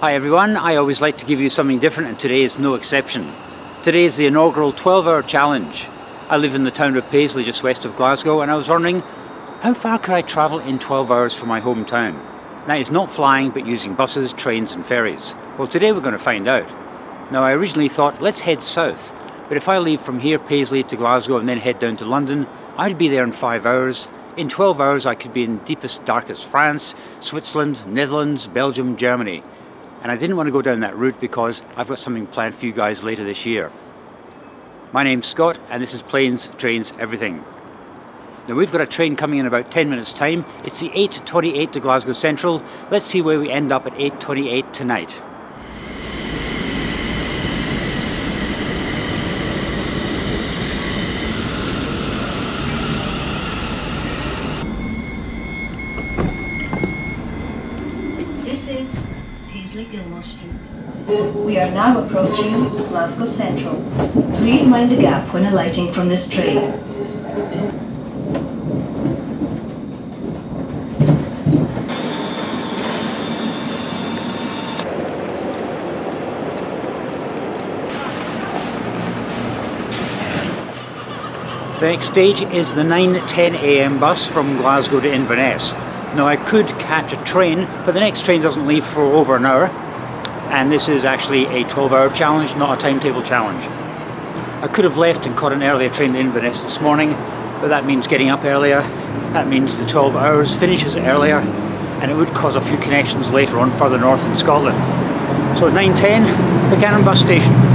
Hi everyone, I always like to give you something different and today is no exception. Today is the inaugural 12 hour challenge. I live in the town of Paisley just west of Glasgow and I was wondering how far could I travel in 12 hours from my hometown? That is not flying but using buses, trains and ferries. Well today we're going to find out. Now I originally thought let's head south but if I leave from here Paisley to Glasgow and then head down to London I'd be there in 5 hours. In 12 hours I could be in deepest darkest France, Switzerland, Netherlands, Belgium, Germany and I didn't want to go down that route because I've got something planned for you guys later this year. My name's Scott and this is Planes, Trains, Everything. Now we've got a train coming in about 10 minutes time. It's the 8.28 to Glasgow Central. Let's see where we end up at 8.28 tonight. Are now approaching Glasgow Central. Please mind the gap when alighting from this train. The next stage is the 9.10am bus from Glasgow to Inverness. Now I could catch a train, but the next train doesn't leave for over an hour, and this is actually a 12 hour challenge, not a timetable challenge. I could have left and caught an earlier train to Inverness this morning, but that means getting up earlier, that means the 12 hours finishes earlier, and it would cause a few connections later on further north in Scotland. So at 9.10, Buchanan bus station.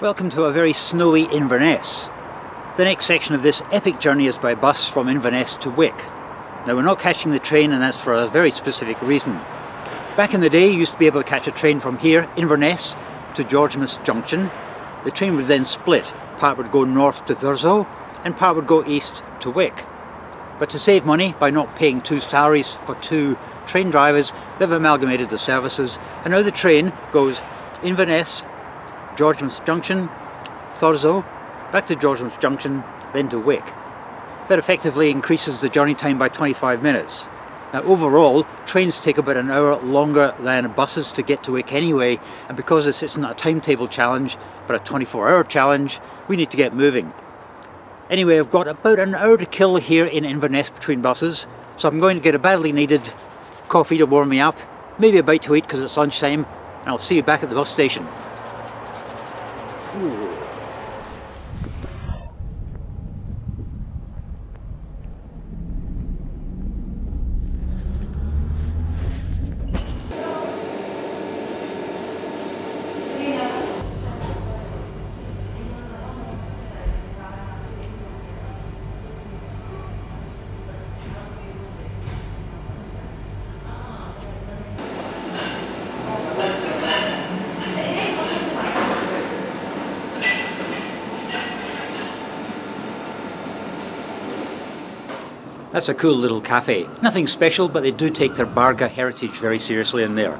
Welcome to a very snowy Inverness. The next section of this epic journey is by bus from Inverness to Wick. Now we're not catching the train and that's for a very specific reason. Back in the day you used to be able to catch a train from here, Inverness, to Georgemas Junction. The train would then split. Part would go north to Thurso and part would go east to Wick. But to save money by not paying two salaries for two train drivers, they've amalgamated the services and now the train goes Inverness Georgemas Junction, Thurso, back to Georgemas Junction, then to Wick. That effectively increases the journey time by 25 minutes. Now overall, trains take about an hour longer than buses to get to Wick anyway, and because this isn't a timetable challenge, but a 24 hour challenge, we need to get moving. Anyway, I've got about an hour to kill here in Inverness between buses, so I'm going to get a badly needed coffee to warm me up, maybe a bite to eat because it's lunchtime, and I'll see you back at the bus station. Iya. That's a cool little cafe. Nothing special, but they do take their Barga heritage very seriously in there.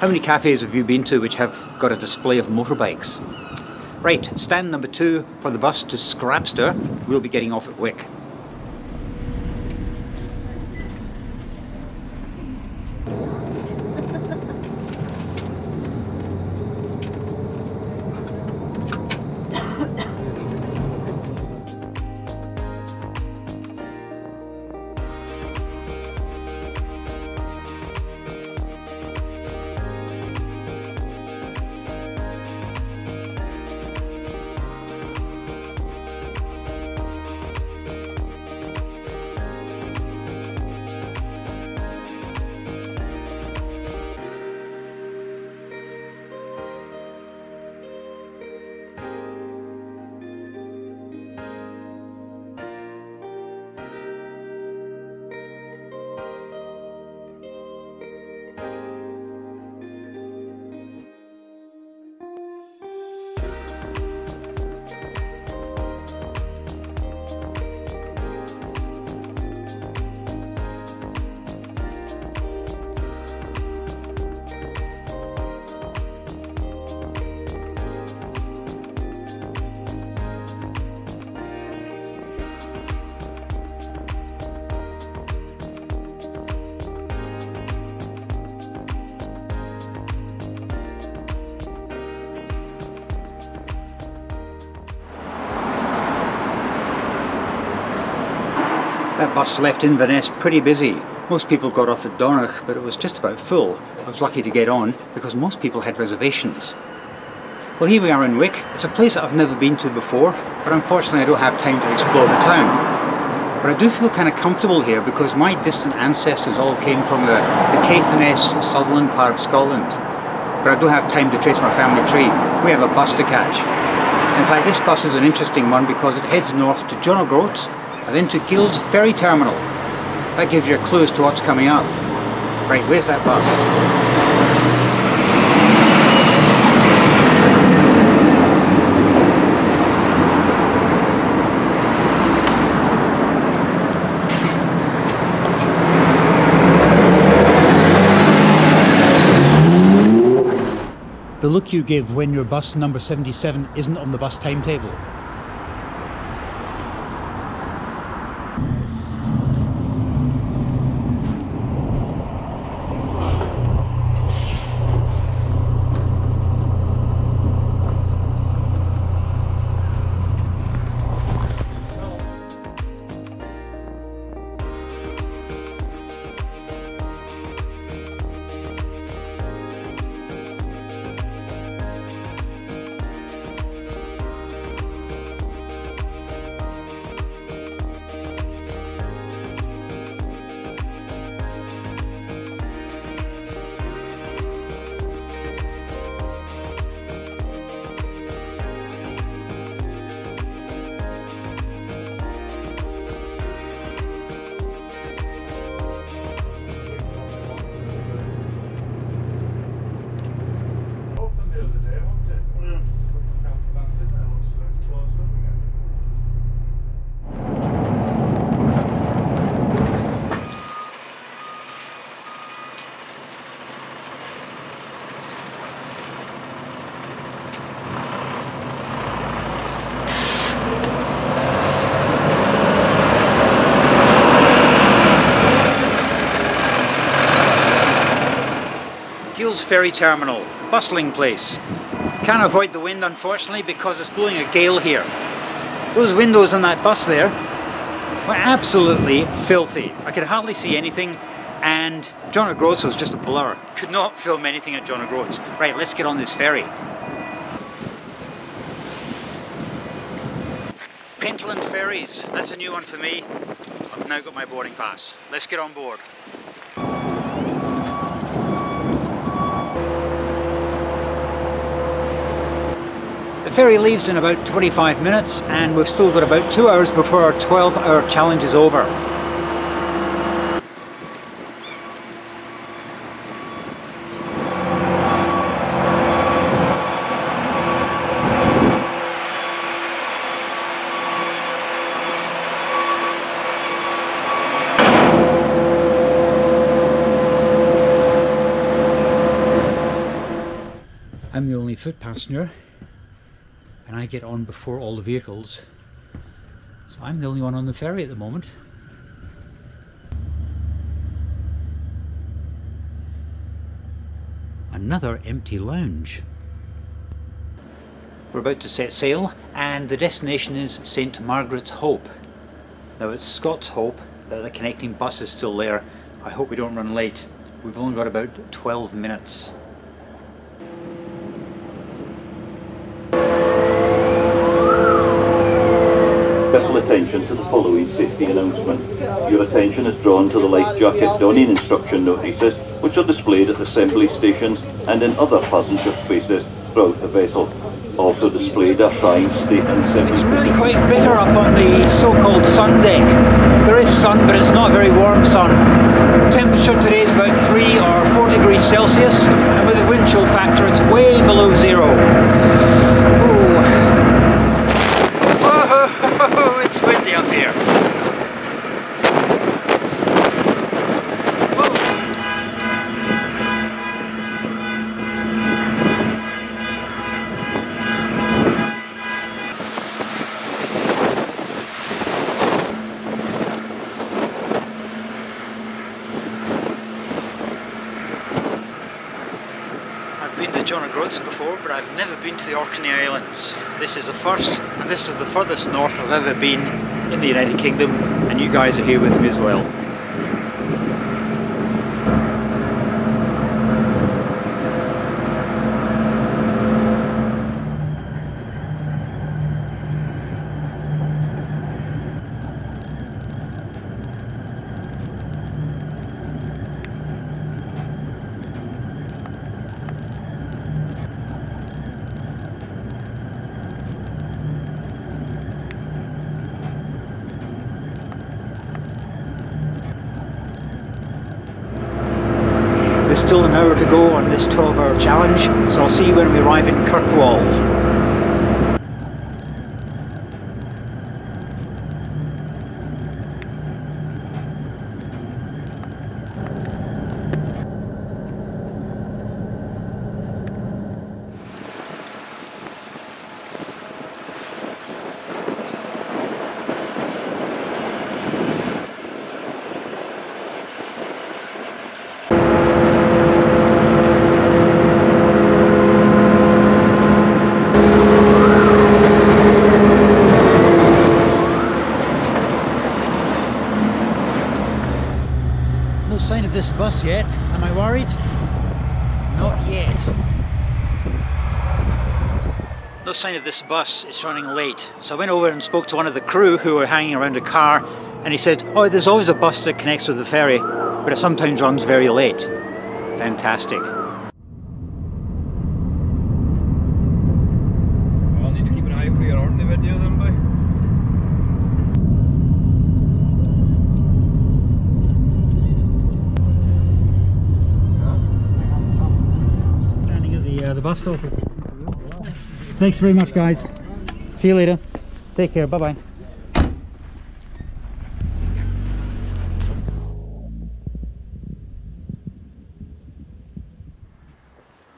How many cafes have you been to which have got a display of motorbikes? Right, stand number two for the bus to Scrabster. We'll be getting off at Wick. That bus left Inverness pretty busy. Most people got off at Dornoch, but it was just about full. I was lucky to get on because most people had reservations. Well, here we are in Wick. It's a place that I've never been to before, but unfortunately I don't have time to explore the town. But I do feel kind of comfortable here because my distant ancestors all came from the, the Caithness, Sutherland part of Scotland. But I don't have time to trace my family tree. We have a bus to catch. In fact, this bus is an interesting one because it heads north to John O'Groats and then to Gills Ferry Terminal. That gives you a clue as to what's coming up. Right, where's that bus? The look you give when your bus number 77 isn't on the bus timetable. Ferry Terminal, bustling place. Can't avoid the wind unfortunately because it's blowing a gale here. Those windows on that bus there were absolutely filthy. I could hardly see anything and John O'Groats was just a blur. Could not film anything at John O'Groats. Right, let's get on this ferry. Pentland Ferries, that's a new one for me. I've now got my boarding pass. Let's get on board. ferry leaves in about 25 minutes and we've still got about two hours before our 12 hour challenge is over. I'm the only foot passenger I get on before all the vehicles. So I'm the only one on the ferry at the moment. Another empty lounge. We're about to set sail and the destination is St Margaret's Hope. Now it's Scott's Hope that the connecting bus is still there. I hope we don't run late. We've only got about 12 minutes. Special attention to the following safety announcement. Your attention is drawn to the life jacket donning instruction notices which are displayed at assembly stations and in other passenger spaces throughout the vessel. Also displayed are signs stating It's really quite bitter up on the so-called sun deck. There is sun, but it's not a very warm sun. Temperature today is about 3 or 4 degrees Celsius, and with the wind chill factor, it's way below zero. I've been to John O'Groats before, but I've never been to the Orkney Islands. This is the first, and this is the furthest north I've ever been in the United Kingdom, and you guys are here with me as well. There's still an hour to go on this 12 hour challenge, so I'll see you when we arrive in Kirkwall. No sign of this bus yet. Am I worried? Not yet. No sign of this bus. It's running late. So I went over and spoke to one of the crew who were hanging around a car and he said, oh, there's always a bus that connects with the ferry, but it sometimes runs very late. Fantastic. The, bus stop. Thanks very much, guys. See you later. Take care. Bye bye.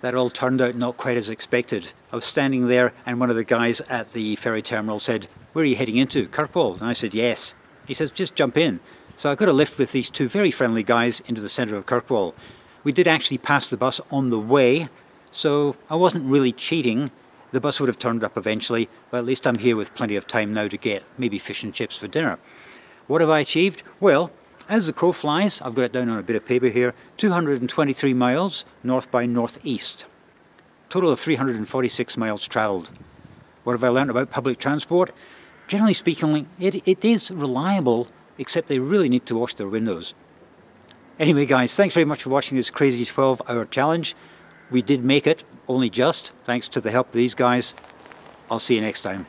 That all turned out not quite as expected. I was standing there, and one of the guys at the ferry terminal said, Where are you heading into? Kirkwall? And I said, Yes. He says, Just jump in. So I got a lift with these two very friendly guys into the centre of Kirkwall. We did actually pass the bus on the way, so I wasn't really cheating. The bus would have turned up eventually, but at least I'm here with plenty of time now to get maybe fish and chips for dinner. What have I achieved? Well, as the crow flies, I've got it down on a bit of paper here, 223 miles north by northeast. Total of 346 miles travelled. What have I learned about public transport? Generally speaking, it, it is reliable, except they really need to wash their windows. Anyway, guys, thanks very much for watching this crazy 12 hour challenge. We did make it, only just, thanks to the help of these guys. I'll see you next time.